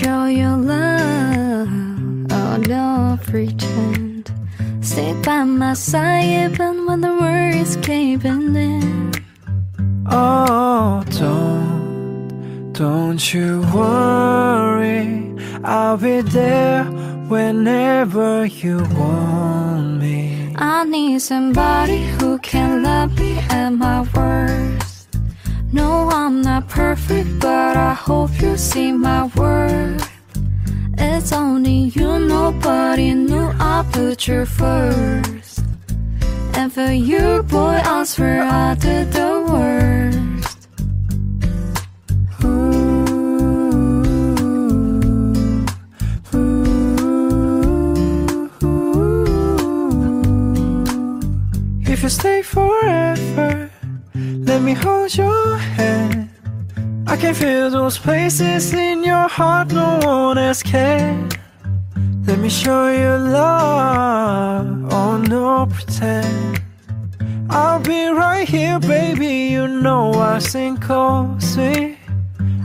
show your love. Oh, don't pretend. Stick by my side even when the world is caving in. Oh, don't, don't you worry. I'll be there whenever you want me. I need somebody who can love me at my worst. No, perfect, but I hope you see my worth. It's only you, nobody knew I put you first. And for you, boy, I swear I did the worst. If you stay forever, let me hold your can feel those places in your heart no one else can. Let me show you love, oh no pretend. I'll be right here, baby. You know I sing closely.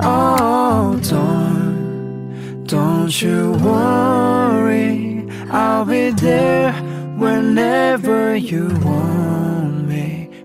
Oh, don't, don't you worry. I'll be there whenever you want.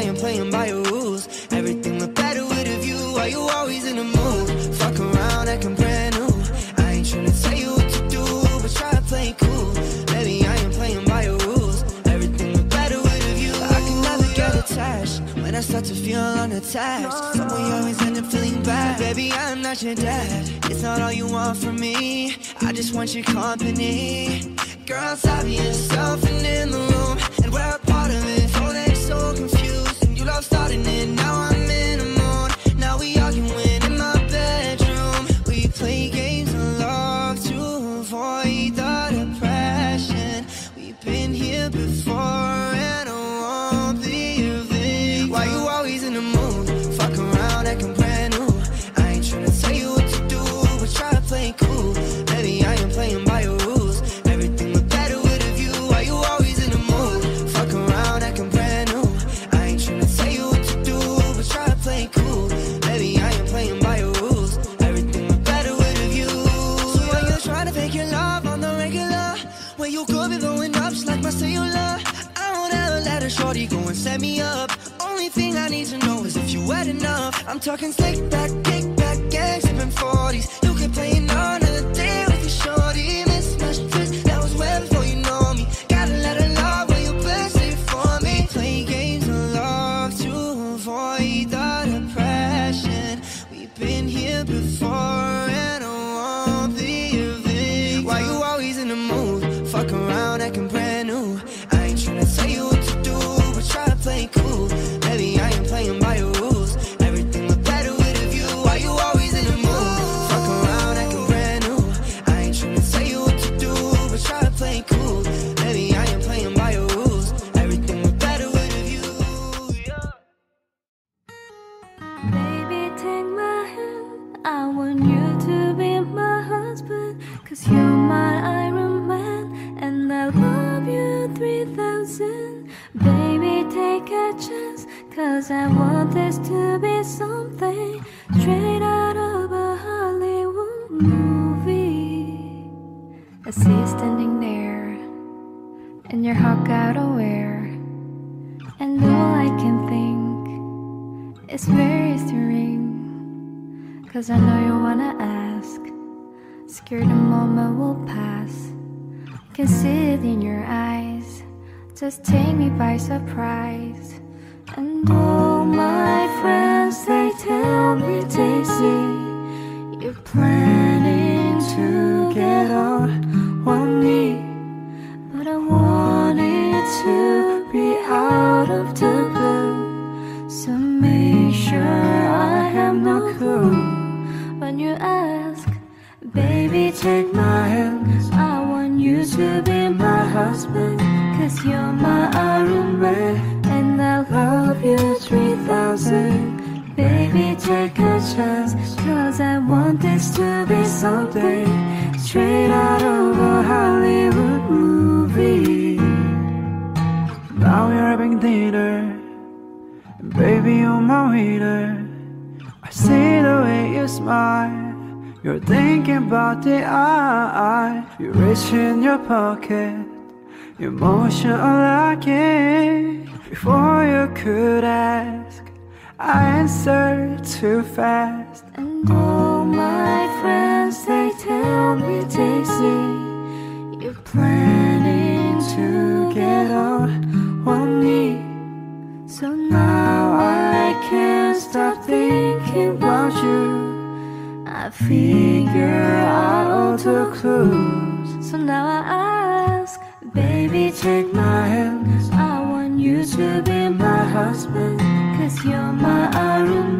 I am playing by your rules. Everything look better with a view. Why you always in the mood? Fuck around, acting brand new. I ain't tryna tell you what to do, but try to play cool. Baby, I am playing by your rules. Everything look better with a view. I can never get attached when I start to feel unattached. Someone you always end up feeling bad. Baby, I'm not your dad. It's not all you want from me. I just want your company. Girl, being yourself and in the room. And we're a part of it. So they're so confused. Starting it. Now I'm talking slick back, cause I want this to be something straight out of a Hollywood movie. I see you standing there, and your got aware, and all I can think is very stirring. Cause I know you wanna ask, scared the moment will pass. Can see it in your eyes just take me by surprise. Take a chance Cause I want this to be something Straight out of a Hollywood movie. Now we're having dinner baby you're my waiter. I see the way you smile You're thinking about the eye You reach in your pocket Emotion unlocking Before you could ask I answered too fast. And all my friends they tell me Daisy You're planning to get on one So now I can't stop thinking about you. I figure out all the clues. So now I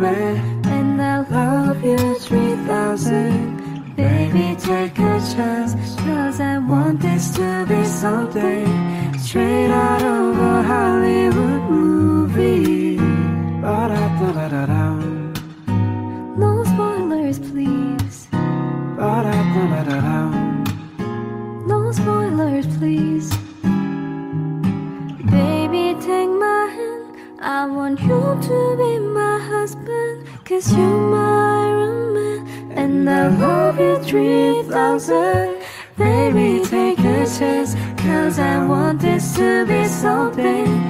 Man. And I love you 3000. Baby, take a chance. Cause I want this to be something straight You're my Iron And I love you 3000. Baby, take a chance. Cause I want this to be something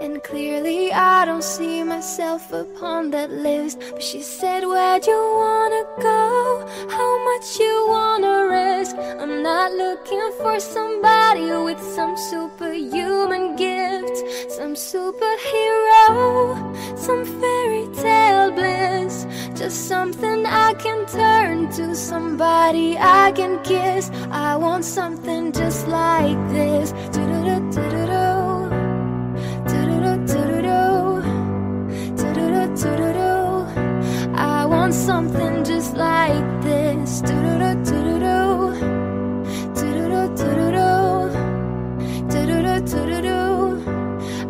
And clearly I don't see myself upon that list But she said, where'd you wanna go? How much you wanna risk? I'm not looking for somebody with some superhuman gift Some superhero, some fairy tale bliss Just something I can turn to, somebody I can kiss I want something just like this something just like this.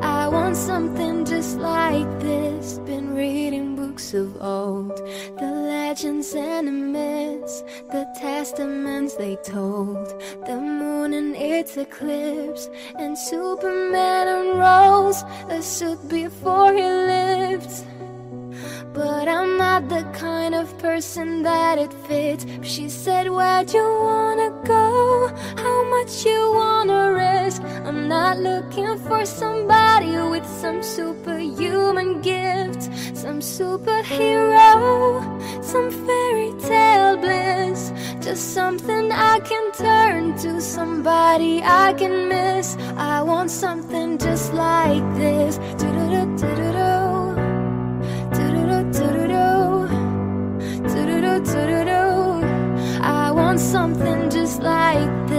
I want something just like this. Been reading books of old, the legends and the myths, the testaments they told, the moon and its eclipse, and Superman unrolls a suit before he lifts. But I'm not the kind person that it fits. She said, Where'd you wanna go? How much you wanna risk? I'm not looking for somebody with some superhuman gift, some superhero, some fairy tale bliss. Just something I can turn to somebody I can miss. I want something just like this. Do-do-do, do-do-do. Do-do-do, do-do-do. I want something just like